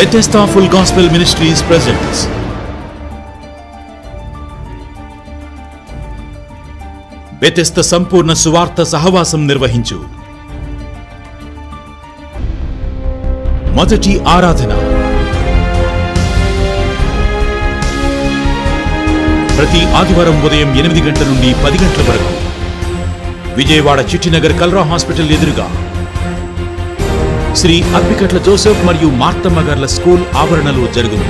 Bethesda Full Gospel Ministries presents. Bethesda సంపూర్ణ సువార్త సహవాసం నిర్వహించు మొదటి ఆరాధన ప్రతి ఆదివారం ఉదయం ఎనిమిది గంటల నుండి పది గంటల వరకు విజయవాడ చిట్టినగర్ కల్రా హాస్పిటల్ ఎదురుగా శ్రీ అప్పికట్ల జోసెఫ్ మరియు మార్తమ్మ గార్ల స్కూల్ ఆవరణలో జరుగును.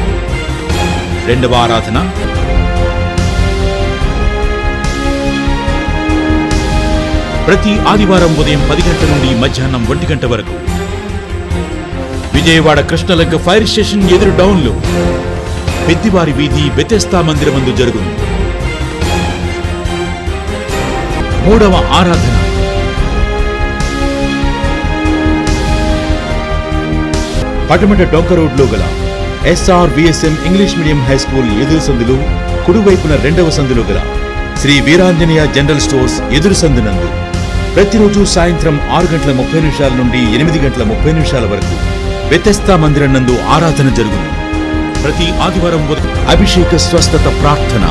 రెండవ ఆరాధన. ప్రతి ఆదివారం ఉదయం పది గంటల నుండి మధ్యాహ్నం ఒంటి గంట వరకు. విజయవాడ కృష్ణలంక ఫైర్ స్టేషన్ ఎదురు డౌన్లో పెద్దివారి వీధి బెతెస్తా మందిరమందు జరుగును. మూడవ ఆరాధన. పటమట డొంక రోడ్లో గల SR VSM English medium high school ఎదురు సందులు కుడివైపున రెండవ సందులో గల శ్రీ వీరాంజనేయ జనరల్ స్టోర్స్ ఎదురు సందునందు ప్రతిరోజు సాయంత్రం ఆరు గంటల ముప్పై నిమిషాల నుండి ఎనిమిది గంటల ముప్పై నిమిషాల వరకు వ్యతస్థా మందిరం నందు ఆరాధన జరుగును. ప్రతి ఆదివారం ఉదయం అభిషేక స్వస్థత ప్రార్థన.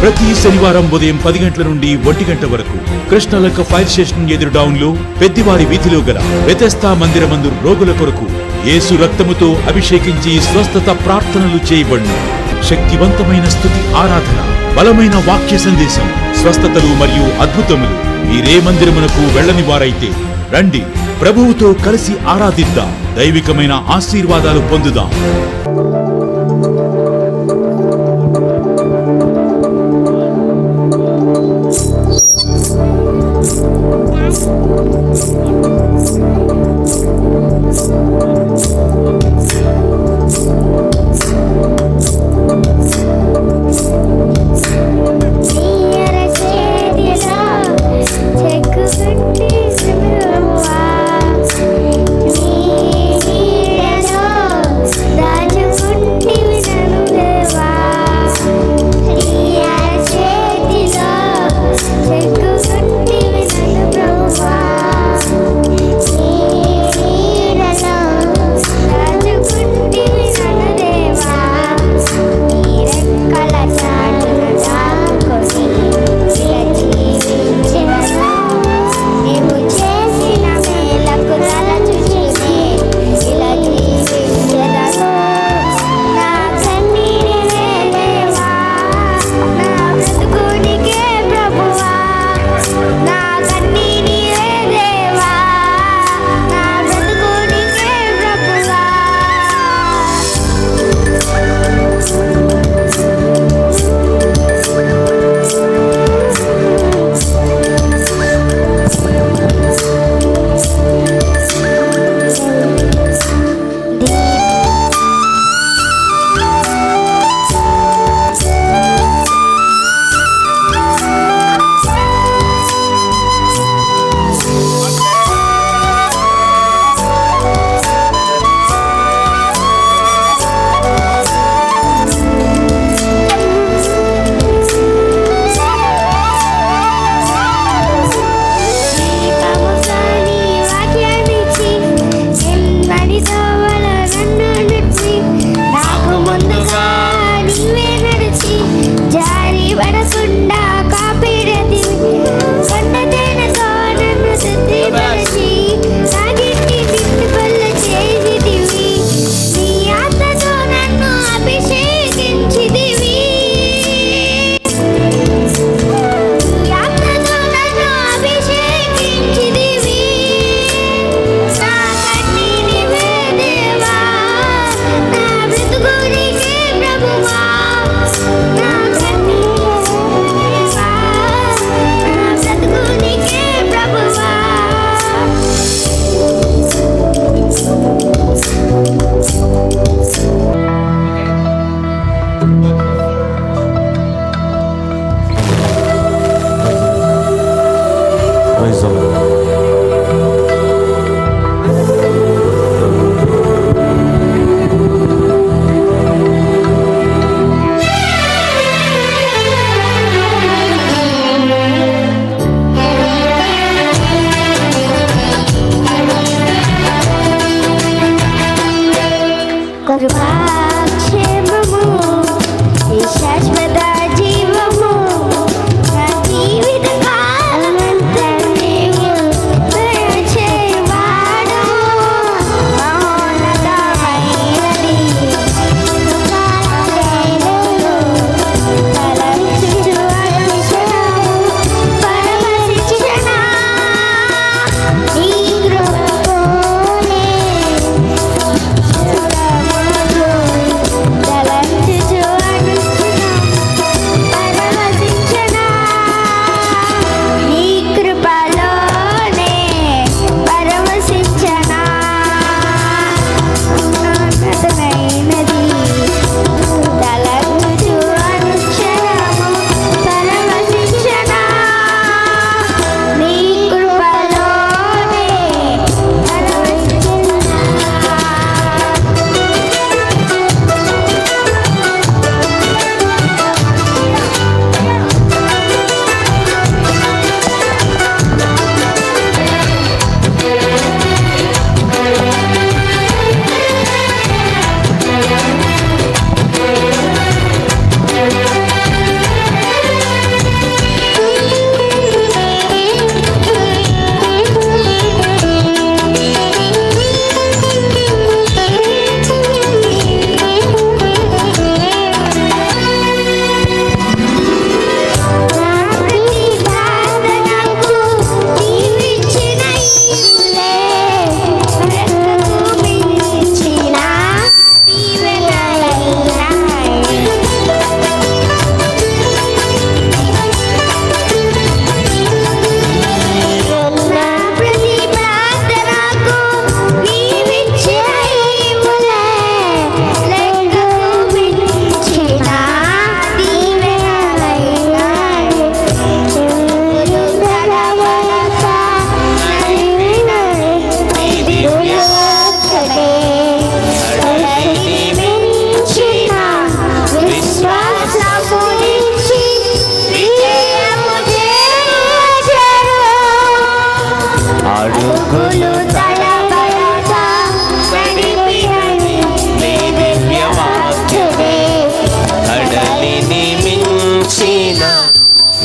ప్రతి శనివారం ఉదయం పది గంటల నుండి ఒంటి గంట వరకు కృష్ణలక్క ఫైర్ స్టేషన్ ఎదురు డౌన్లో పెద్దివారి వీధిలో గల వ్యతస్థా మందిరమందు రోగుల కొరకు యేసు రక్తముతో అభిషేకించి స్వస్థత ప్రార్థనలు చేయబడి శక్తివంతమైన స్థుతి ఆరాధన బలమైన వాక్య సందేశం స్వస్థతలు మరియు అద్భుతములు మీరే మందిరమునకు వెళ్ళని వారైతే రండి ప్రభువుతో కలిసి ఆరాధిద్దాం దైవికమైన ఆశీర్వాదాలు పొందుదాం.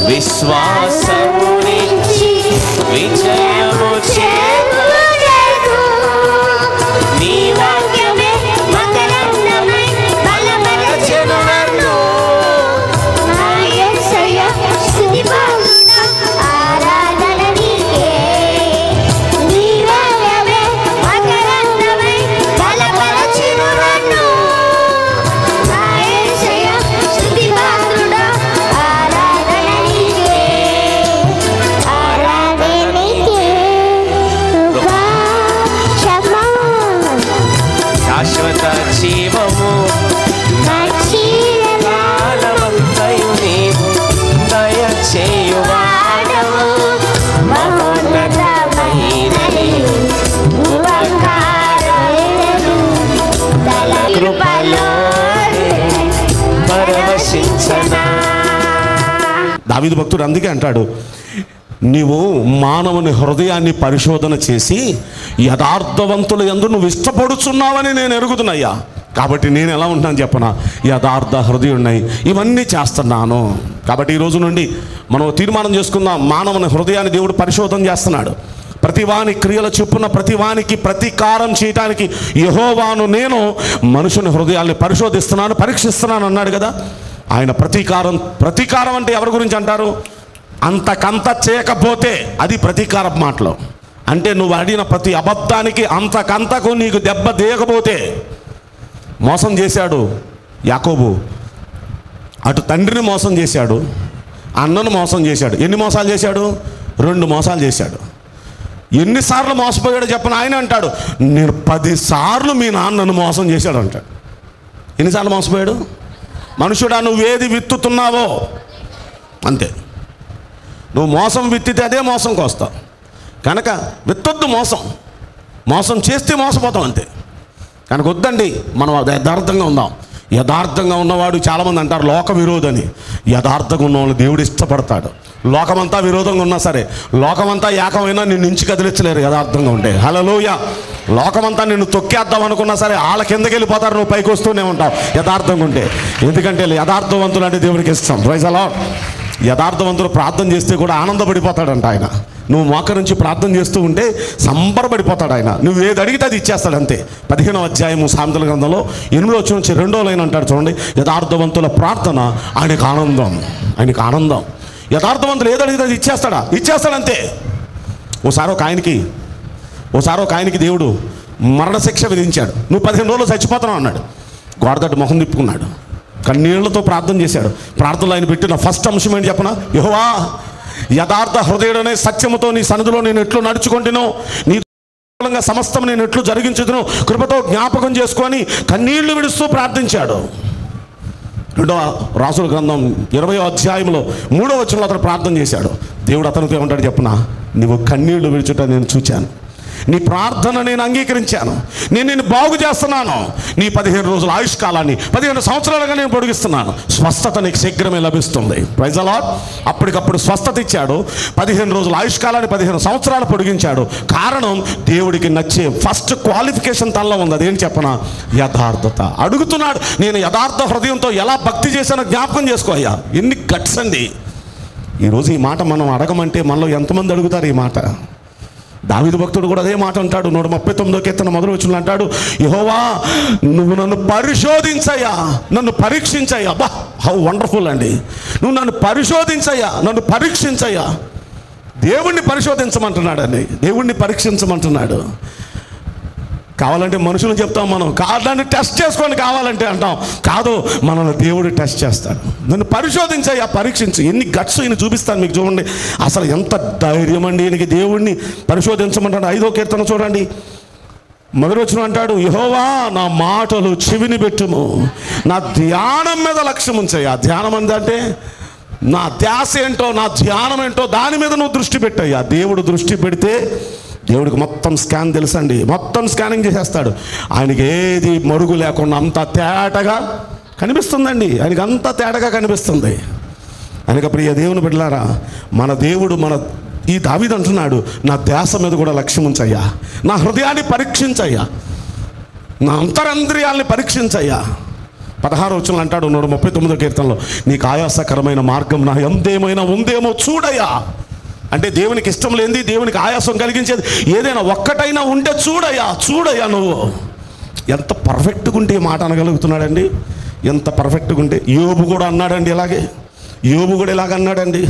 విశ్వాసమునిచ్చి విజయము చేరు నీ వాక్యమే మకరందమై దావీదు భక్తుడు అందుకే అంటాడు నీవు మానవుని హృదయాన్ని పరిశోధన చేసి యథార్థవంతుల ఎందు నువ్వు ఇష్టపడుచున్నావని నేను ఎరుగుతున్నాయ్యా కాబట్టి నేను ఎలా ఉంటాను చెప్పనా? యథార్థ హృదయున్నాయి ఇవన్నీ చేస్తున్నాను. కాబట్టి ఈ రోజు నుండి మనం తీర్మానం చేసుకుందాం. మానవుని హృదయాన్ని దేవుడు పరిశోధన చేస్తున్నాడు. ప్రతివాని క్రియల చొప్పున ప్రతివానికి ప్రతీకారం చేయటానికి యహోవాను నేను మనుషుని హృదయాల్ని పరిశోధిస్తున్నాను పరీక్షిస్తున్నాను అన్నాడు కదా. ఆయన ప్రతీకారం ప్రతీకారం అంటే ఎవరి గురించి అంటారు? అంతకంత చేయకపోతే అది ప్రతీకారం మాటలు. అంటే నువ్వు అడిగిన ప్రతి అబద్ధానికి అంతకంతకు నీకు దెబ్బ తీయకపోతే మోసం చేశాడు యాకోబు. అటు తండ్రిని మోసం చేశాడు అన్నను మోసం చేశాడు. ఎన్ని మోసాలు చేశాడు? రెండు మోసాలు చేశాడు. ఎన్నిసార్లు మోసపోయాడో చెప్పిన ఆయన అంటాడు నేను పదిసార్లు మీ నాన్నను మోసం చేశాడు అంటాడు ఎన్నిసార్లు మోసపోయాడు? మనుషుడా నువ్వేది విత్తుతున్నావో? అంతే. నువ్వు మోసం విత్తితే అదే మోసం కోస్తావు కనుక విత్తొద్దు మోసం. మోసం చేస్తే మోసపోతాం అంతే. కనుక వద్దండి మనం అది యథార్థంగా ఉందాం. యథార్థంగా ఉన్నవాడు చాలామంది అంటారు లోక విరోధని యథార్థంగా ఉన్న వాళ్ళు దేవుడు ఇష్టపడతాడు. లోకమంతా విరోధంగా ఉన్నా సరే లోకమంతా ఏకమైనా నిన్ను ఇంచి కదిలించలేరు యథార్థంగా ఉంటే. హలలోయ లోకమంతా నిన్ను తొక్కేద్దాం అనుకున్నా సరే వాళ్ళ కిందకి వెళ్ళిపోతారు నువ్వు పైకి వస్తూనే ఉంటావు యథార్థంగా ఉంటే. ఎందుకంటే యథార్థవంతులు అంటే దేవునికి ఇష్టం. ప్రైజ్ అలా యథార్థవంతులు ప్రార్థన చేస్తే కూడా ఆనందపడిపోతాడంట ఆయన. నువ్వు మోక నుంచి ప్రార్థన చేస్తూ ఉంటే సంబరపడిపోతాడు ఆయన. నువ్వు ఏది అడిగితే అది ఇచ్చేస్తాడు అంతే. పదిహేనవ అధ్యాయము సామెతల గ్రంథంలో ఎనిమిదో వచ్చి నుంచి రెండో లైన్ అంటాడు చూడండి. యథార్థవంతుల ప్రార్థన ఆయనకు ఆనందం. ఆయనకు ఆనందం. యథార్థవంతులు ఏది అడిగితే అది ఇచ్చేస్తాడా? ఇచ్చేస్తాడంతే. ఓసారి ఒక ఆయనకి ఓసారి ఒక ఆయనకి దేవుడు మరణశిక్ష విధించాడు. నువ్వు పదిహేను రోజులు చచ్చిపోతున్నావు అన్నాడు. గోడదట్టు మొహం తిప్పుకున్నాడు. కన్నీళ్ళతో ప్రార్థన చేశాడు. ప్రార్థనలో ఆయన పెట్టిన ఫస్ట్ అంశం ఏంటి చెప్పనా? యహోవా యథార్థ హృదయుడనే సత్యముతో నీ సన్నిధిలో నేను ఎట్లు నడుచుకుంటున్నావు నీ సమస్తం నేను ఎట్లు జరిగించుదును కృపతో జ్ఞాపకం చేసుకొని కన్నీళ్ళు విడుస్తూ ప్రార్థించాడు. రెండవ రాసుల గ్రంథం ఇరవయో అధ్యాయంలో మూడో వచ్చిన అతను ప్రార్థన చేశాడు. దేవుడు అతనితో ఏమంటాడు చెప్పనా? నీవు కన్నీళ్ళు విడిచుట నేను చూచాను. నీ ప్రార్థన నేను అంగీకరించాను. నేను నిన్ను బాగు చేస్తున్నాను. నీ పదిహేను రోజుల ఆయుష్కాలాన్ని పదిహేను సంవత్సరాలుగా నేను పొడిగిస్తున్నాను. స్వస్థత నీకు శీఘ్రమే లభిస్తుంది. ప్రైజ్ అప్పటికప్పుడు స్వస్థత ఇచ్చాడు. పదిహేను రోజుల ఆయుష్కాలాన్ని పదిహేను సంవత్సరాలు పొడిగించాడు. కారణం దేవుడికి నచ్చే ఫస్ట్ క్వాలిఫికేషన్ తనలో ఉంది. అదేం చెప్పనా? యథార్థత. అడుగుతున్నాడు నేను యథార్థ హృదయంతో ఎలా భక్తి చేశానో జ్ఞాపకం చేసుకో అయ్యా. ఎన్ని గట్స్ అండి. ఈరోజు ఈ మాట మనం అడగమంటే మనలో ఎంతమంది అడుగుతారు ఈ మాట? దావిదు భక్తుడు కూడా అదే మాట అంటాడు. నూట ముప్పై తొమ్మిదో కీర్తన మొదలు వచ్చిన అంటాడు. యహోవా నువ్వు నన్ను పరిశోధించయ్యా. నన్ను పరీక్షించయ్యా. బా హౌ వండర్ఫుల్ అండి. నువ్వు నన్ను పరిశోధించయ్యా. నన్ను పరీక్షించయ్యా. దేవుణ్ణి పరిశోధించమంటున్నాడు అండి దేవుణ్ణి పరీక్షించమంటున్నాడు. కావాలంటే మనుషులు చెప్తాం మనం. కాదని టెస్ట్ చేసుకోండి కావాలంటే అంటాం. కాదు మనల్ని దేవుడు టెస్ట్ చేస్తాడు. నన్ను పరిశోధించాయి ఆ పరీక్షించి. ఎన్ని గట్స్ ఈయన చూపిస్తాను మీకు చూడండి. అసలు ఎంత ధైర్యం అండి ఈయనకి దేవుడిని పరిశోధించమంటాడు. ఐదో కీర్తన చూడండి. మొదటి వచ్చిన అంటాడు యహోవా నా మాటలు చెవిని పెట్టుము. నా ధ్యానం మీద లక్ష్యం ఉంచాయి ఆ ధ్యానం అంటే నా ధ్యాస ఏంటో నా ధ్యానం ఏంటో దాని మీద నువ్వు దృష్టి పెట్టయ్యా. దేవుడు దృష్టి పెడితే దేవుడికి మొత్తం స్కాన్ తెలుసండి. మొత్తం స్కానింగ్ చేసేస్తాడు. ఆయనకి ఏది మరుగు లేకుండా అంత తేటగా కనిపిస్తుందండి. ఆయనకి అంత తేటగా కనిపిస్తుంది. ఆయనకి ప్రియ దేవుని బిడ్డలారా మన దేవుడు మన ఈ దావిది అంటున్నాడు నా ధ్యాస మీద కూడా లక్ష్యం ఉంచయ్యా. నా హృదయాన్ని పరీక్షించయ్యా. నా అంతరంద్రియాల్ని పరీక్షించయ్యా. పదహారు వచ్చిన అంటాడు నూట ముప్పై తొమ్మిదో కీర్తనలో. నీకు ఆయాసకరమైన మార్గం నా ఎంతేమైనా ఉందేమో చూడయ్యా. అంటే దేవునికి ఇష్టం లేనిది దేవునికి ఆయాసం కలిగించేది. ఏదైనా ఒక్కటైనా ఉంటే చూడయ్యా చూడయ్యా నువ్వు. ఎంత పర్ఫెక్ట్గా ఉంటే ఈ మాట అనగలుగుతున్నాడండి. ఎంత పర్ఫెక్ట్గా ఉంటే యోబు కూడా అన్నాడండి ఇలాగే. యోబు కూడా ఇలాగ అన్నాడండి.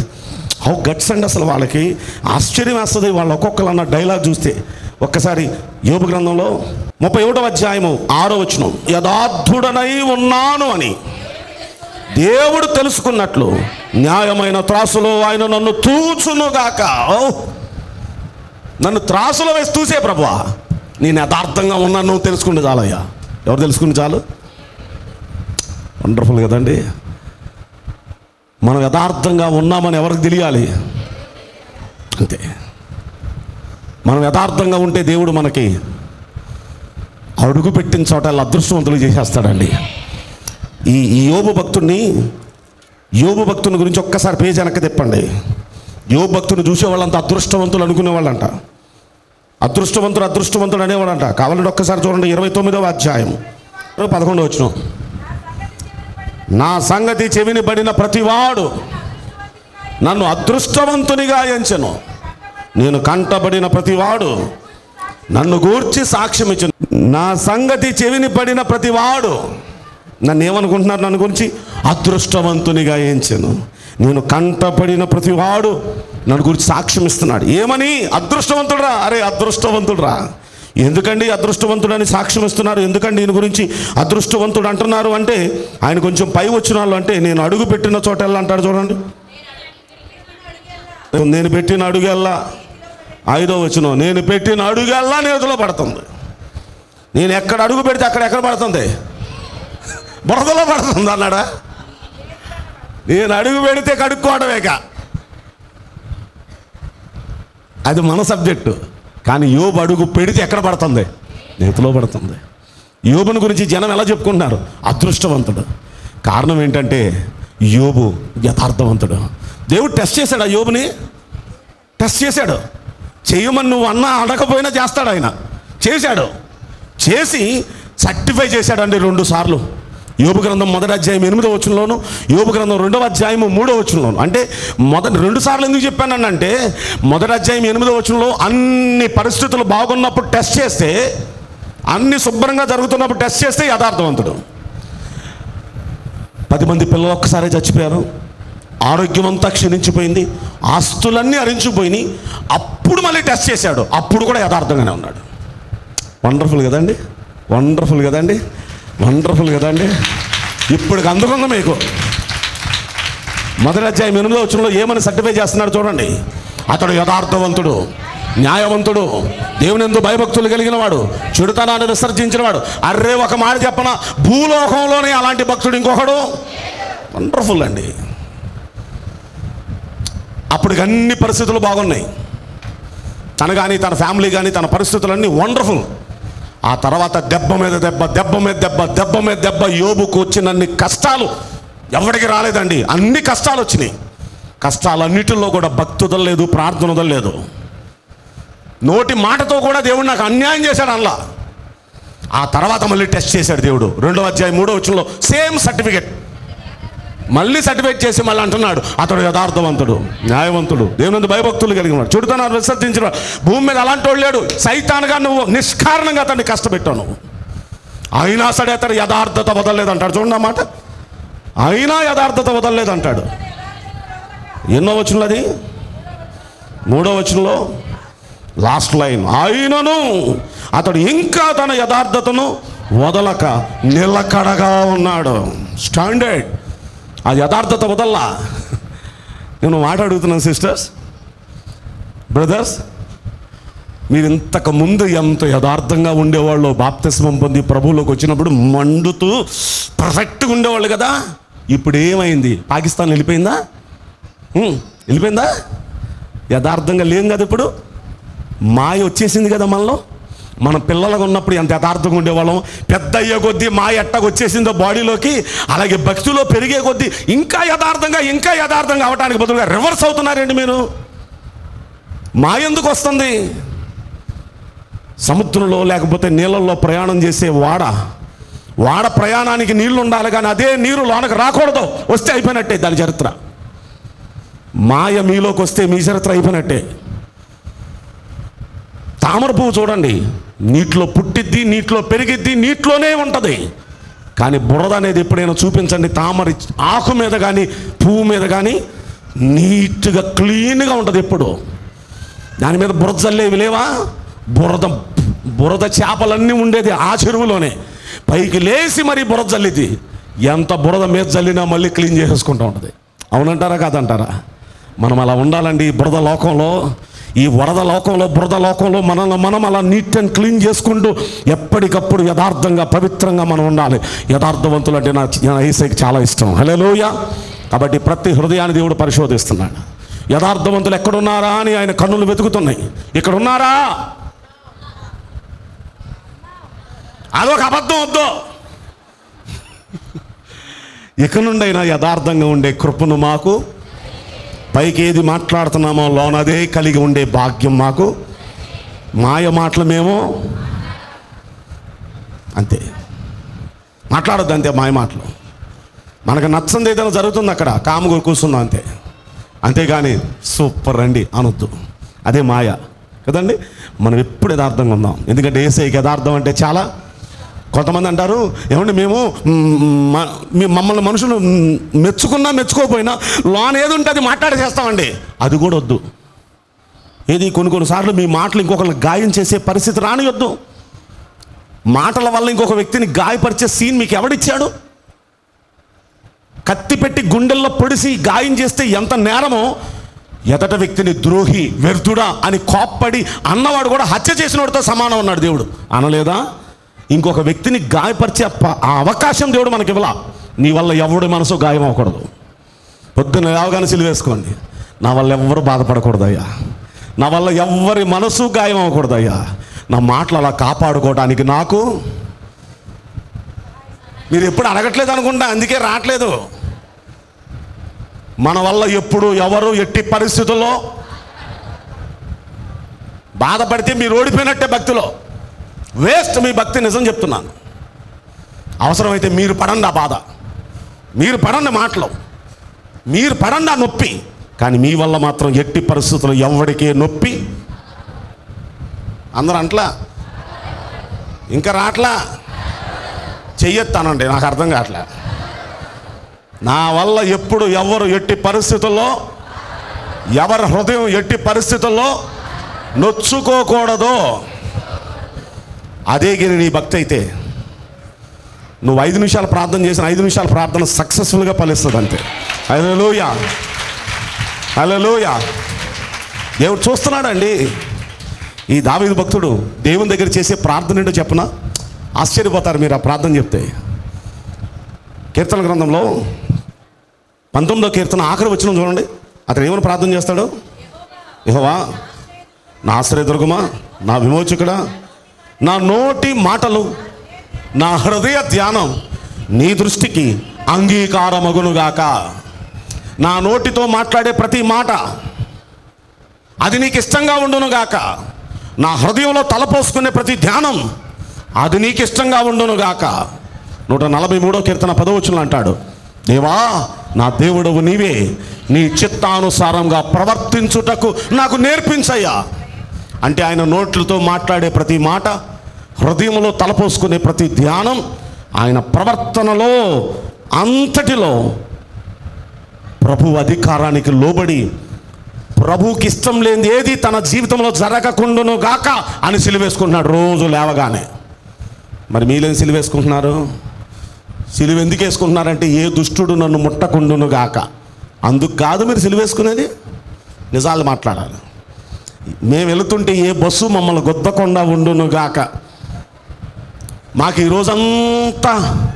హౌ గట్స్ అండి అసలు వాళ్ళకి ఆశ్చర్యం వేస్తుంది వాళ్ళు ఒక్కొక్కరు అన్న డైలాగ్ చూస్తే. ఒక్కసారి యోబు గ్రంథంలో ముప్పై ఒకటో అధ్యాయము ఆరో వచ్చిన యథార్థుడనై ఉన్నాను అని. దేవుడు తెలుసుకున్నట్లు న్యాయమైన త్రాసులో ఆయన నన్ను తూచునుగాక. ఓ! నన్ను త్రాసులో వేసి తూసే ప్రభువా. నేను యథార్థంగా ఉన్నాను నువ్వు తెలుసుకుంటే చాలయ్యా ఎవరు తెలుసుకుంటే చాలు? వండర్ఫుల్ కదండి. మనం యథార్థంగా ఉన్నామని ఎవరికి తెలియాలి? అంతే. మనం యథార్థంగా ఉంటే దేవుడు మనకి అడుగు పెట్టిన చోట అలా అదృష్టవంతులు చేసేస్తాడండి. ఈ ఈ యోబు భక్తుడిని యోబు భక్తుని గురించి ఒక్కసారి పేజ్ వెనక్కి తిప్పండి. యోబు భక్తుని చూసే వాళ్ళంతా అదృష్టవంతులు అనుకునేవాళ్ళంట. అదృష్టవంతుడు అదృష్టవంతుడు అనేవాడంట. కావాలంటే ఒక్కసారి చూడండి ఇరవై తొమ్మిదవ అధ్యాయం. పదకొండు వచ్చిన నా సంగతి చెవిని పడిన ప్రతివాడు నన్ను అదృష్టవంతునిగా ఎంచను. నేను కంటబడిన ప్రతివాడు నన్ను గూర్చి సాక్ష్యం నా సంగతి చెవిని పడిన ప్రతివాడు నన్ను ఏమనుకుంటున్నారు నన్ను గురించి? అదృష్టవంతునిగా ఏంచాను నేను కంటపడిన ప్రతివాడు నన్ను గురించి సాక్ష్యం ఇస్తున్నాడు. ఏమని? అదృష్టవంతుడురా. అరే అదృష్టవంతుడురా. ఎందుకండి అదృష్టవంతుడని సాక్ష్యం ఇస్తున్నారు? ఎందుకండి ఈయన గురించి అదృష్టవంతుడు అంటున్నారు అంటే ఆయన కొంచెం పై వచ్చిన వాళ్ళు అంటే నేను అడుగు పెట్టిన చోట అంటాడు చూడండి. నేను పెట్టిన అడుగెల్లా ఐదో వచ్చిన నేను పెట్టిన అడుగెల్లా నేతిలో పడుతుంది? నేను ఎక్కడ అడుగు పెడితే అక్కడ ఎక్కడ పడుతుంది? బురదలో పడుతుంది అన్నాడా నేను అడుగు పెడితే కడుక్కోవడమేక అది మన సబ్జెక్టు. కానీ యోబు అడుగు పెడితే ఎక్కడ పడుతుంది? నేతిలో పడుతుంది. యోబుని గురించి జనం ఎలా చెప్పుకుంటున్నారు? అదృష్టవంతుడు. కారణం ఏంటంటే యోబు యథార్థవంతుడు. దేవుడు టెస్ట్ చేశాడు ఆ యోబుని? టెస్ట్ చేశాడు. చేయమని నువ్వు అన్నా అడగపోయినా చేస్తాడు ఆయన. చేశాడు. చేసి సర్టిఫై చేశాడండి రెండు సార్లు. యోబు గ్రంథం మొదటి అధ్యాయం ఎనిమిదో వచనంలోను యోబు గ్రంథం రెండవ అధ్యాయము మూడో వచ్చంలోను అంటే మొదటి రెండు సార్లు ఎందుకు చెప్పానంటే మొదటి అధ్యాయం ఎనిమిదో వచనంలో అన్ని పరిస్థితులు బాగున్నప్పుడు టెస్ట్ చేస్తే అన్ని శుభ్రంగా జరుగుతున్నప్పుడు టెస్ట్ చేస్తే యథార్థవంతుడు. పది మంది పిల్లలు ఒక్కసారి చచ్చిపోయారు. ఆరోగ్యం అంతా క్షీణించిపోయింది. ఆస్తులన్నీ అరించిపోయినాయి. అప్పుడు మళ్ళీ టెస్ట్ చేశాడు. అప్పుడు కూడా యథార్థంగానే ఉన్నాడు. వండర్ఫుల్ కదండి? వండర్ఫుల్ కదండి? వండర్ఫుల్ కదండి. ఇప్పుడు అందుకుంది మీకు. మొదటి అధ్యాయం ఎనిమిదో వచ్చంలో ఏమని సర్టిఫై చేస్తున్నాడు చూడండి. అతడు యథార్థవంతుడు న్యాయవంతుడు దేవుని ఎందు భయభక్తులు కలిగిన వాడు చెడుతనాన్ని విసర్జించిన వాడు. అర్రే ఒక మాట చెప్పన? భూలోకంలోనే అలాంటి భక్తుడు ఇంకొకడు? వండర్ఫుల్ అండి. అప్పటికి అన్ని పరిస్థితులు బాగున్నాయి. తన కానీ తన ఫ్యామిలీ కానీ తన పరిస్థితులన్నీ వండర్ఫుల్ ఆ తర్వాత దెబ్బ మీద దెబ్బ దెబ్బ మీద దెబ్బ దెబ్బ మీద దెబ్బ యోబుకు వచ్చినన్ని కష్టాలు ఎవరికి రాలేదండి. అన్ని కష్టాలు వచ్చినాయి. కష్టాలన్నిటిలో కూడా భక్తి వదలలేదు ప్రార్థన వదలలేదు నోటి మాటతో కూడా దేవుడు నాకు అన్యాయం చేశాడు అల్లా. ఆ తర్వాత మళ్ళీ టెస్ట్ చేశాడు దేవుడు. రెండో అధ్యాయం మూడో వచ్చంలో సేమ్ సర్టిఫికెట్. మళ్ళీ సర్టిఫికేట్ చేసి మళ్ళీ అంటున్నాడు అతడు యథార్థవంతుడు న్యాయవంతుడు దేవునందు భయభక్తులు కలిగిన వాడు చుడుతనాన్ని విసర్జించిన భూమి మీద అలాంటి వాడు లేడు. సైతానుగా నువ్వు నిష్కారణంగా అతన్ని కష్టపెట్టాను అయినా సరే అతడు యథార్థత వదలలేదు అంటాడు చూడండి అన్నమాట అయినా యథార్థత వదలలేదు అంటాడు ఎన్నో వచనంలో అది? మూడో వచనంలో లాస్ట్ లైన్ ఆయనను అతడు ఇంకా తన యథార్థతను వదలక నిలకడగా ఉన్నాడు. స్టాండర్డ్. ఆ యథార్థత వదల్లా? నేను మాట్లాడుగుతున్నాను సిస్టర్స్. బ్రదర్స్ మీరు ఇంతకు ముందు ఎంత యథార్థంగా ఉండేవాళ్ళు బాప్తిస్మం పొంది ప్రభువులోకి వచ్చినప్పుడు మండుతూ పర్ఫెక్ట్గా ఉండేవాళ్ళు కదా. ఇప్పుడు ఏమైంది పాకిస్తాన్ వెళ్ళిపోయిందా? వెళ్ళిపోయిందా? యథార్థంగా లేం కదా ఇప్పుడు? మాయ వచ్చేసింది కదా మనలో? మన పిల్లలుగా ఉన్నప్పుడు ఎంత యథార్థంగా ఉండేవాళ్ళం? పెద్ద అయ్యే కొద్దీ మా ఎట్టకు వచ్చేసిందో బాడీలోకి అలాగే భక్తిలో పెరిగే కొద్దీ ఇంకా యథార్థంగా ఇంకా యథార్థంగా అవడానికి బదులుగా రివర్స్ అవుతున్నారండి మీరు. మా ఎందుకు వస్తుంది? సముద్రంలో లేకపోతే నీళ్ళల్లో ప్రయాణం చేసే వాడ వాడ ప్రయాణానికి నీళ్ళు ఉండాలి కానీ అదే నీరు లోనకు రాకూడదు. వస్తే అయిపోయినట్టే దాని చరిత్ర. మాయ మీలోకి వస్తే మీ చరిత్ర అయిపోయినట్టే. తామర పువ్వు చూడండి. నీటిలో పుట్టిద్ది నీటిలో పెరిగిద్ది నీటిలోనే ఉంటుంది. కానీ బురద అనేది ఎప్పుడైనా చూపించండి. తామర ఆకు మీద కానీ పువ్వు మీద కానీ నీట్గా క్లీన్గా ఉంటుంది ఎప్పుడు. దాని మీద బురద చల్లేవి లేవా? బురద బురద చేపలన్నీ ఉండేది ఆ చెరువులోనే. పైకి లేచి మరీ బురద చల్లిది ఎంత బురద మీద చల్లినా మళ్ళీ క్లీన్ చేసేసుకుంటూ ఉంటుంది. అవునంటారా కాదంటారా? మనం అలా ఉండాలండి ఈ బురద లోకంలో. ఈ వరద లోకంలో బురద లోకంలో మనల్ని మనం అలా నీట్ అండ్ క్లీన్ చేసుకుంటూ ఎప్పటికప్పుడు యథార్థంగా పవిత్రంగా మనం ఉండాలి. యథార్థవంతులు అంటే నా నా ఏసైకి చాలా ఇష్టం. హలోయ కాబట్టి ప్రతి హృదయాన్ని దేవుడు పరిశోధిస్తున్నాడు. యథార్థవంతులు ఎక్కడున్నారా అని ఆయన కన్నులు వెతుకుతున్నాయి. ఇక్కడ ఉన్నారా అదొక అబద్ధం వద్దు. ఇక నుండైనా యథార్థంగా ఉండే కృపను మాకు పైకి ఏది మాట్లాడుతున్నామో లోనదే కలిగి ఉండే భాగ్యం మాకు. మాయ మాటలు మేము అంతే. మాట్లాడొద్దు అంతే మాయ మాటలు. మనకు నచ్చంది ఏదైనా జరుగుతుంది అక్కడ. కాముగురు కూర్చున్నాం అంతే. అంతేగాని సూపర్ అండి అనొద్దు. అదే మాయ. కదండి? మనం ఎప్పుడు యథార్థంగా ఉందాం ఎందుకంటే ఏసైకి యథార్థం అంటే చాలా కొంతమంది అంటారు ఏమండి మేము మమ్మల్ని మనుషులు మెచ్చుకున్నా మెచ్చుకోకపోయినా లోన్ ఏది ఉంటే అది మాట్లాడేసేస్తామండి అది కూడా వద్దు. ఏది కొన్ని కొన్నిసార్లు మీ మాటలు ఇంకొకరిని గాయం చేసే పరిస్థితి రానియొద్దు. మాటల వల్ల ఇంకొక వ్యక్తిని గాయపరిచే సీన్ మీకు ఎవడిచ్చాడు? కత్తి పెట్టి గుండెల్లో పొడిసి గాయం చేస్తే ఎంత నేరమో ఎదట వ్యక్తిని ద్రోహి వ్యర్థుడా అని కోప్పడి అన్నవాడు కూడా హత్య చేసినవాడితో సమానం అన్నాడు దేవుడు. అనలేదా? ఇంకొక వ్యక్తిని గాయపరిచే ఆ అవకాశం దేవుడు మనకి ఇవ్వలా. నీ వల్ల ఎవడి మనసు గాయం అవ్వకూడదు. పొద్దున్న లేవగానే సిలివేసుకోండి నా వల్ల ఎవ్వరు బాధపడకూడదు అయ్యా నా వల్ల ఎవ్వరి మనసు గాయం అవ్వకూడదు అయ్యా నా మాటలు అలా కాపాడుకోవడానికి నాకు మీరు ఎప్పుడు అడగట్లేదు అనుకుంటా అందుకే రావట్లేదు. మన వల్ల ఎప్పుడు ఎవరు ఎట్టి పరిస్థితుల్లో బాధపడితే మీరు ఓడిపోయినట్టే భక్తిలో. వేస్ట్ మీ భక్తి నిజం చెప్తున్నాను. అవసరమైతే మీరు పడండి ఆ బాధ. మీరు పడండి మాటలు. మీరు పడండి ఆ నొప్పి. కానీ మీ వల్ల మాత్రం ఎట్టి పరిస్థితులు ఎవరికే నొప్పి. అందరూ అంట్లా? ఇంకా రాట్లా? చెయ్యొత్తానండి నాకు అర్థం కావట్లే. నా వల్ల ఎప్పుడు ఎవరు ఎట్టి పరిస్థితుల్లో ఎవరి హృదయం ఎట్టి పరిస్థితుల్లో నొచ్చుకోకూడదు అదే గిరి నీ భక్తి అయితే. నువ్వు ఐదు నిమిషాలు ప్రార్థన చేసిన ఐదు నిమిషాల ప్రార్థన సక్సెస్ఫుల్గా ఫలిస్తుంది అంతే. హలోయ లోయ దేవుడు చూస్తున్నాడండి. ఈ దావీదు భక్తుడు దేవుని దగ్గర చేసే ప్రార్థన ఏంటో చెప్పనా? ఆశ్చర్యపోతారు మీరు ఆ ప్రార్థన చెప్తే. కీర్తన గ్రంథంలో పంతొమ్మిదో కీర్తన ఆఖరి వచ్చిన చూడండి. అతను ఏమని ప్రార్థన చేస్తాడు? యెహోవా. నా ఆశ్రయదుర్గమా నా విమోచకుడా? నా నోటి మాటలు నా హృదయ ధ్యానం నీ దృష్టికి అంగీకారమగునుగాక. నా నోటితో మాట్లాడే ప్రతి మాట అది నీకు ఇష్టంగా ఉండునుగాక. నా హృదయంలో తలపోసుకునే ప్రతి ధ్యానం అది నీకు ఇష్టంగా ఉండునుగాక. నూట నలభై మూడో కీర్తన పదవచనంలో అంటాడు దేవా నా దేవుడవు నీవే నీ చిత్తానుసారంగా ప్రవర్తించుటకు నాకు నేర్పించయ్యా. అంటే ఆయన నోట్లతో మాట్లాడే ప్రతి మాట హృదయంలో తలపోసుకునే ప్రతి ధ్యానం ఆయన ప్రవర్తనలో అంతటిలో ప్రభు అధికారానికి లోబడి ప్రభుకి ఇష్టం లేని ఏది తన జీవితంలో జరగకుండాను గాక అని సిలివేసుకుంటున్నాడు రోజు లేవగానే. మరి మీలేని సిలివేసుకుంటున్నారు? సిలువ ఎందుకు వేసుకుంటున్నారంటే ఏ దుష్టుడు నన్ను ముట్టకుండును గాక. అందుకు కాదు మీరు సిలువేసుకునేది? నిజాలు మాట్లాడాలి. మేము వెళుతుంటే ఏ బస్సు మమ్మల్ని గుద్దకుండా ఉండును గాక. మాకు ఈ రోజంతా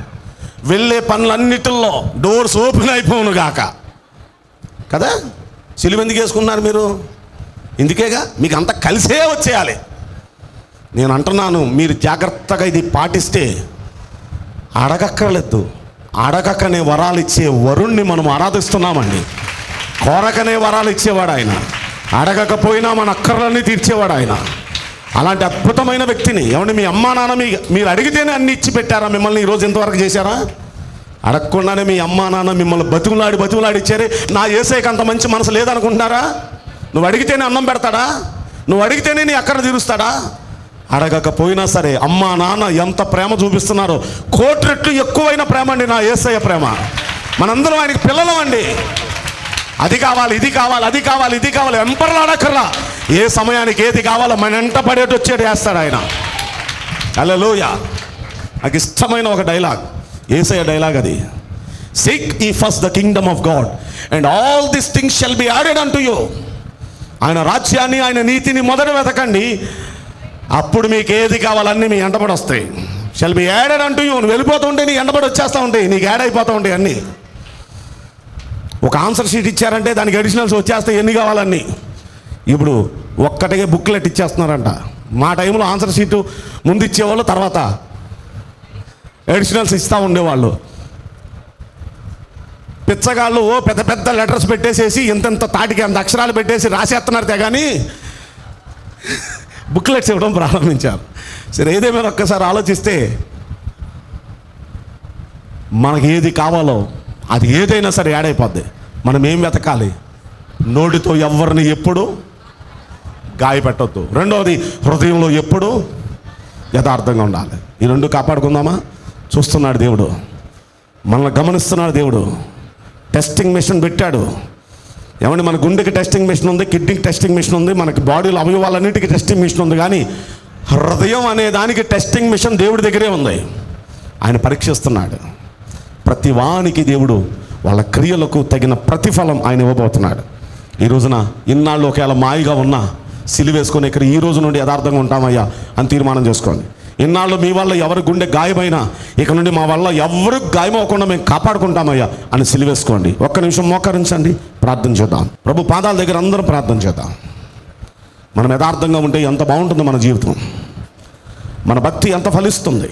వెళ్ళే పనులన్నిటిల్లో డోర్స్ ఓపెన్ అయిపోవును గాక. కదా? సిలువ ఎందుకు వేసుకున్నారు మీరు? ఇందుకేగా? మీకు అంత కలిసే వచ్చేయాలి. నేను అంటున్నాను మీరు జాగ్రత్తగా ఇది పాటిస్తే అడగక్కర్లేదు. అడగకనే వరాలు ఇచ్చే వరుణ్ణి మనం ఆరాధిస్తున్నామండి. కోరకనే వరాలు ఇచ్చేవాడు ఆయన. అడగకపోయినా మన అక్కర్లన్నీ తీర్చేవాడు ఆయన. అలాంటి అద్భుతమైన వ్యక్తిని ఏమంటే మీ అమ్మా నాన్న మీ మీరు అడిగితేనే అన్ని ఇచ్చి పెట్టారా? మిమ్మల్ని ఈరోజు ఇంతవరకు చేశారా? అడగకుండానే మీ అమ్మా నాన్న మిమ్మల్ని బతుకులాడి బతుకులాడి ఇచ్చారే. నా ఏసైకి అంత మంచి మనసు లేదనుకుంటున్నారా? నువ్వు అడిగితేనే అన్నం పెడతాడా? నువ్వు అడిగితేనే నీ అక్కడ తీరుస్తాడా? అడగకపోయినా సరే అమ్మా నాన్న ఎంత ప్రేమ చూపిస్తున్నారో. కోటి రెట్లు ఎక్కువైన ప్రేమ అండి నా ఏసయ్య ప్రేమ. మనందరం ఆయనకి పిల్లలం అండి. అది కావాలి ఇది కావాలి అది కావాలి ఇది కావాలి. ఎంపర్లాడక్కర్లా ఏ సమయానికి ఏది కావాలో మన ఎంట పడేటి వచ్చేటి వేస్తాడు ఆయన. అల్లలోయ నాకు ఇష్టమైన ఒక డైలాగ్. ఏసయ డైలాగ్ అది. Seek ye first the kingdom of God and all this things shall be added unto you ఆయన రాజ్యాన్ని ఆయన నీతిని మొదట వెతకండి. అప్పుడు మీకు ఏది కావాలన్నీ మీ ఎంటబడి వస్తాయి. Shall be added unto you నువ్వు వెళ్ళిపోతూ ఉంటే నీ ఎండబడి వచ్చేస్తూ ఉంటాయి. నీకు యాడ్ అయిపోతూ ఉంటాయి అన్నీ. ఒక ఆన్సర్ షీట్ ఇచ్చారంటే దానికి అడిషనల్స్ వచ్చేస్తాయి ఎన్ని కావాలన్నీ? ఇప్పుడు ఒక్కటిగా బుక్లెట్ ఇచ్చేస్తున్నారంట. మా టైంలో ఆన్సర్ షీటు ముందు ఇచ్చేవాళ్ళు తర్వాత అడిషనల్స్ ఇస్తూ ఉండేవాళ్ళు. పిచ్చగాళ్ళు ఓ పెద్ద పెద్ద లెటర్స్ పెట్టేసేసి ఇంతంత తాటికి అంత అక్షరాలు పెట్టేసి రాసేస్తున్నారు కానీ బుక్లెట్స్ ఇవ్వడం ప్రారంభించారు. సరే ఏదేమైనా ఒక్కసారి ఆలోచిస్తే మనకి ఏది కావాలో అది ఏదైనా సరే యాడైపోద్ది మనం ఏం వెతకాలి? నోటితో ఎవరిని ఎప్పుడు గాయపెట్టొద్దు. రెండవది హృదయంలో ఎప్పుడు యథార్థంగా ఉండాలి. ఈ రెండు కాపాడుకుందామా? చూస్తున్నాడు దేవుడు. మనల్ని గమనిస్తున్నాడు దేవుడు. టెస్టింగ్ మిషన్ పెట్టాడు. ఏమంటే మన గుండెకి టెస్టింగ్ మిషన్ ఉంది కిడ్నీకి టెస్టింగ్ మిషన్ ఉంది మనకి బాడీలో అవయవాలన్నిటికీ టెస్టింగ్ మిషన్ ఉంది కానీ హృదయం అనే దానికి టెస్టింగ్ మిషన్ దేవుడి దగ్గరే ఉంది. ఆయన పరీక్షిస్తున్నాడు. ప్రతి వానికి దేవుడు వాళ్ళ క్రియలకు తగిన ప్రతిఫలం ఆయన ఇవ్వబోతున్నాడు. ఈ రోజున ఇన్నాళ్ళు ఒకవేళ మాయిగా ఉన్నా సిలివేసుకొని ఇక్కడ ఈ రోజు నుండి యథార్థంగా ఉంటామయ్యా అని తీర్మానం చేసుకోండి. ఇన్నాళ్ళు మీ వల్ల ఎవరి గుండె గాయమైనా ఇక నుండి మా వల్ల ఎవరు గాయమవ్వకుండా మేము కాపాడుకుంటామయ్యా అని సిలివేసుకోండి ఒక్క నిమిషం మోకరించండి. ప్రార్థన చేద్దాం. ప్రభు పాదాల దగ్గర అందరం ప్రార్థన చేద్దాం. మనం యథార్థంగా ఉంటే ఎంత బాగుంటుందో మన జీవితం. మన భక్తి ఎంత ఫలిస్తుంది.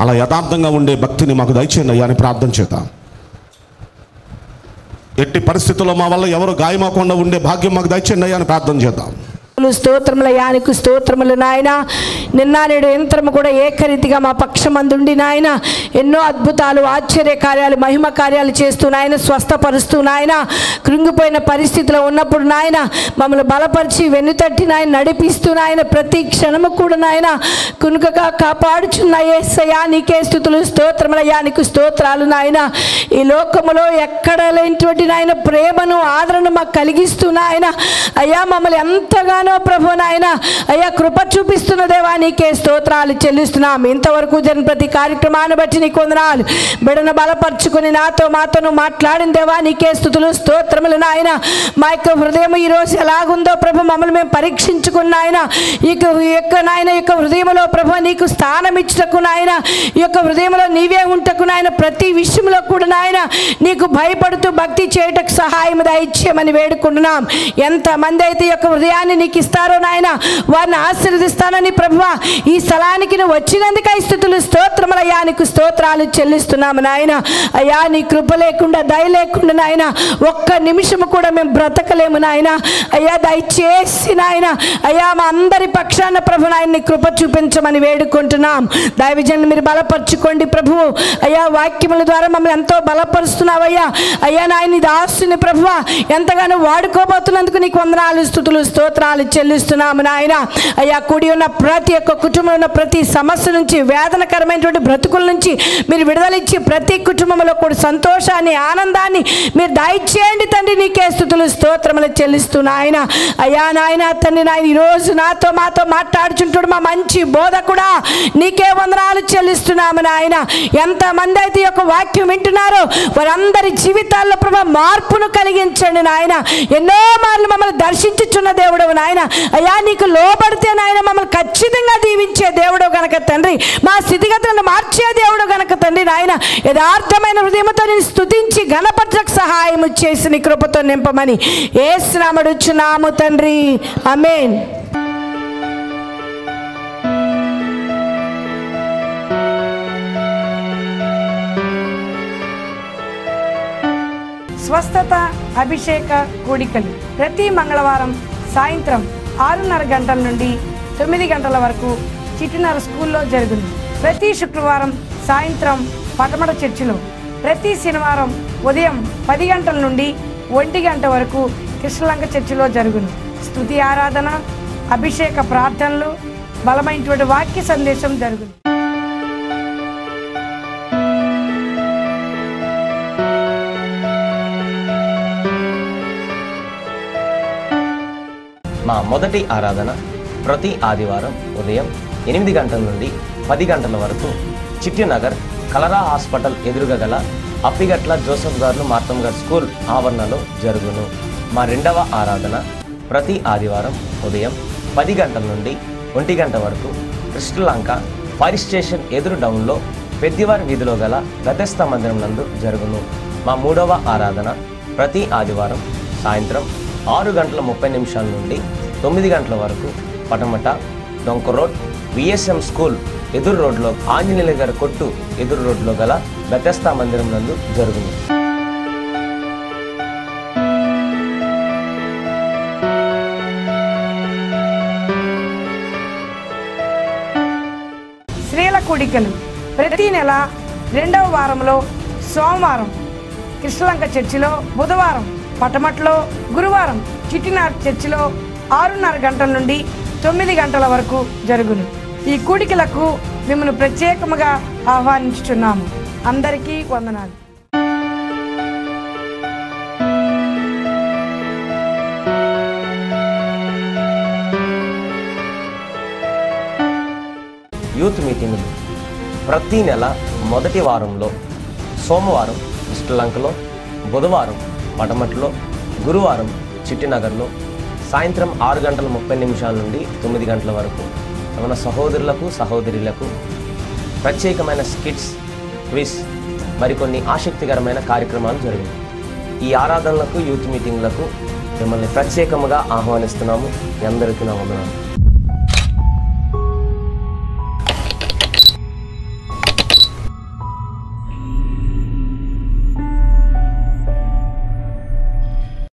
అలా యథార్థంగా ఉండే భక్తిని మాకు దయచేయండి అయ్యా అని ప్రార్థన చేద్దాం. ఎట్టి పరిస్థితుల్లో మా వల్ల ఎవరు గాయమాకుండా ఉండే భాగ్యం మాకు దయచేయండి అయ్యా అని ప్రార్థన చేద్దాం. స్తోత్రముల యానికి స్తోత్రములు నాయన. నిన్న నేడు యంత్రము కూడా ఏకరీతిగా మా పక్షమందుండి నాయన. ఎన్నో అద్భుతాలు ఆశ్చర్య కార్యాలు మహిమ కార్యాలు చేస్తూ నాయన స్వస్థపరుస్తూ నాయన. కృంగిపోయిన పరిస్థితిలో ఉన్నప్పుడు నాయన మమ్మల్ని బలపరిచి వెన్నుతట్టి నాయన నడిపిస్తూ నాయన. ప్రతి క్షణము కూడా నాయన కునుకగా కాపాడుచున్న ఏసయా నీకే స్థుతులు స్తోత్రములయ్యా నీకు స్తోత్రాలు నాయన. ఈ లోకములో ఎక్కడ లేనిటువంటి నాయన ప్రేమను ఆదరణ మాకు కలిగిస్తూ నాయన. అయ్యా మమ్మల్ని ఎంతగానో ప్రభు నాయన అయ్యా కృప చూపిస్తున్న దేవా నీకే స్తోత్రాలు చెల్లిస్తున్నాం. ఇంతవరకు జరిగిన ప్రతి కార్యక్రమాన్ని బట్టి నీకు వందనాలు. బిడను బలపరుచుకుని నాతో మాతోను మాట్లాడిన దేవా నీకే స్థుతులు స్తోత్రములు నాయన. మా యొక్క హృదయం ఈ రోజు ఎలాగుందో ప్రభు మమ్మల్ని మేము పరీక్షించుకున్న ఆయన ఈ యొక్క నాయన యొక్క హృదయంలో ప్రభు నీకు స్థానం ఇచ్చటకు నాయన. ఈ యొక్క హృదయంలో నీవే ఉంటకు నాయన. ప్రతి విషయంలో కూడా నాయన నీకు భయపడుతూ భక్తి చేయటకు సహాయం దయచేయమని వేడుకుంటున్నాం. ఎంతమంది అయితే ఈ యొక్క హృదయాన్ని నీకు ఇస్తారో నాయన? వారిని ఆశీర్వదిస్తానని ప్రభు ఈ స్థలానికి నువ్వు వచ్చినందుకు ఈ స్థుతులు స్తోత్రములయ్యా. నీకు స్తోత్రాలు చెల్లిస్తున్నాము నాయన. అయ్యా నీ కృప లేకుండా దయ లేకుండా నాయన ఒక్క నిమిషము కూడా మేము బ్రతకలేము నాయన. అయ్యా దయచేసి నాయన అయ్యా మా అందరి పక్షాన ప్రభు నాయన్ని కృప చూపించమని వేడుకుంటున్నాం. దైవజన్ మీరు బలపరచుకోండి ప్రభువు అయ్యా వాక్యముల ద్వారా మమ్మల్ని ఎంతో బలపరుస్తున్నావయ్యా. అయ్యా నాయన ఇది ఆస్తుని ప్రభువ ఎంతగానో వాడుకోబోతున్నందుకు నీకు వందనాలు స్థుతులు స్తోత్రాలు చెల్లిస్తున్నాము నాయన. అయ్యా కూడి ఉన్న ప్రతి ఒక్క కుటుంబంలో ఉన్న ప్రతి సమస్య నుంచి వేదనకరమైనటువంటి బ్రతుకుల నుంచి మీరు విడుదలిచ్చి ప్రతి కుటుంబంలో కూడా సంతోషాన్ని ఆనందాన్ని మీరు దయచేయండి తండ్రి. నీకే స్థుతులు స్తోత్రములు చెల్లిస్తున్నా ఆయన అయ్యా నాయన తండ్రి నాయన ఈరోజు నాతో మాతో మాట్లాడుచుంటాడు మా మంచి బోధ కూడా నీకే వందనాలు చెల్లిస్తున్నాము నాయన. ఎంతమంది అయితే ఈ యొక్క వాక్యం వింటున్నారో వారందరి జీవితాల్లో ప్రభా మార్పును కలిగించండి నాయన. ఎన్నో మార్లు మమ్మల్ని దర్శించుచున్న దేవుడు నాయన. అయ్యా నీకు లోబడితే నాయన మమ్మల్ని ఖచ్చితంగా దీవించే దేవుడు గనక తండ్రి మా స్థితిగతులను మార్చే దేవుడు గనక తండ్రి నాయన యథార్థమైన హృదయంతో నేను స్థుతించి గణపత్రకు సహాయం చేసి నీ కృపతో నింపమని ఏసునామడుచున్నాము తండ్రి. అమేన్ స్వస్థత అభిషేక కోడికలు ప్రతి మంగళవారం సాయంత్రం ఆరున్నర గంటల నుండి తొమ్మిది గంటల వరకు చిట్టినర స్కూల్లో జరుగును ప్రతి శుక్రవారం సాయంత్రం పటమట చర్చిలో ప్రతి శనివారం ఉదయం పది గంటల నుండి ఒంటి గంట వరకు కృష్ణలంక చర్చిలో జరుగును. స్తుతి ఆరాధన అభిషేక ప్రార్థనలు బలమైనటువంటి వాక్య సందేశం జరుగును. మా మొదటి ఆరాధన ప్రతి ఆదివారం ఉదయం ఎనిమిది గంటల నుండి పది గంటల వరకు చిట్టినగర్ కలరా హాస్పిటల్ ఎదురుగా గల అప్పిగట్ల జోసఫ్ గారు మార్తం గారు స్కూల్ ఆవరణలో జరుగును. మా రెండవ ఆరాధన ప్రతి ఆదివారం ఉదయం పది గంటల నుండి ఒంటి గంట వరకు కృష్ణలంక ఫైర్ స్టేషన్ ఎదురు డౌన్లో పెద్దివారి వీధిలో గల గతస్థ మందిరం నందు జరుగును. మా మూడవ ఆరాధన ప్రతి ఆదివారం సాయంత్రం ఆరు గంటల ముప్పై నిమిషాల నుండి తొమ్మిది గంటల వరకు పటమట డొంక రోడ్ విఎస్ఎం స్కూల్ ఎదురు రోడ్లో ఆంజనేయుల గారి కొట్టు ఎదురు రోడ్లో గల బెతస్తా మందిరం నందు జరుగును. స్త్రీల కూడికలు ప్రతి నెల రెండవ వారంలో సోమవారం కృష్ణలంక చర్చిలో బుధవారం పటమట్లో గురువారం చిట్టినార్ చర్చిలో ఆరున్నర గంటల నుండి తొమ్మిది గంటల వరకు జరుగును. ఈ కూడికలకు మిమ్మల్ని ప్రత్యేకముగా ఆహ్వానించుచున్నాము. అందరికీ వందనాలు. యూత్ మీటింగ్ ప్రతి నెల మొదటి వారంలో సోమవారం శ్రీలంకలో బుధవారం పడమట్లో గురువారం చిట్టినగర్లో సాయంత్రం ఆరు గంటల ముప్పై నిమిషాల నుండి తొమ్మిది గంటల వరకు మన సహోదరులకు సహోదరులకు ప్రత్యేకమైన స్కిట్స్ క్విజ్ మరికొన్ని ఆసక్తికరమైన కార్యక్రమాలు జరిగాయి ఈ ఆరాధనలకు యూత్ మీటింగ్లకు మిమ్మల్ని ప్రత్యేకముగా ఆహ్వానిస్తున్నాము. మీ అందరికీ నా వందనాలు.